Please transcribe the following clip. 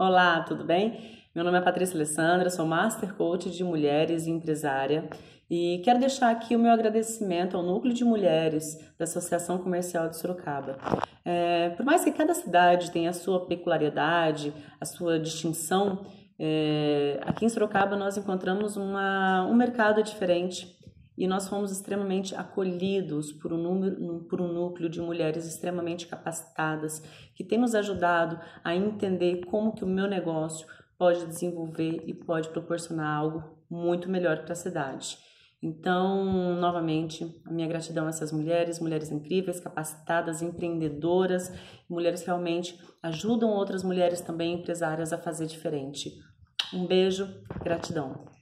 Olá, tudo bem? Meu nome é Patrícia Alessandra, sou Master Coach de Mulheres e Empresária e quero deixar aqui o meu agradecimento ao Núcleo de Mulheres da Associação Comercial de Sorocaba. É, por mais que cada cidade tenha a sua peculiaridade, a sua distinção, é, aqui em Sorocaba nós encontramos uma, um mercado diferente e nós fomos extremamente acolhidos por um, número, por um núcleo de mulheres extremamente capacitadas que tem nos ajudado a entender como que o meu negócio pode desenvolver e pode proporcionar algo muito melhor para a cidade. Então, novamente, a minha gratidão a essas mulheres, mulheres incríveis, capacitadas, empreendedoras, mulheres que realmente ajudam outras mulheres também empresárias a fazer diferente. Um beijo, gratidão.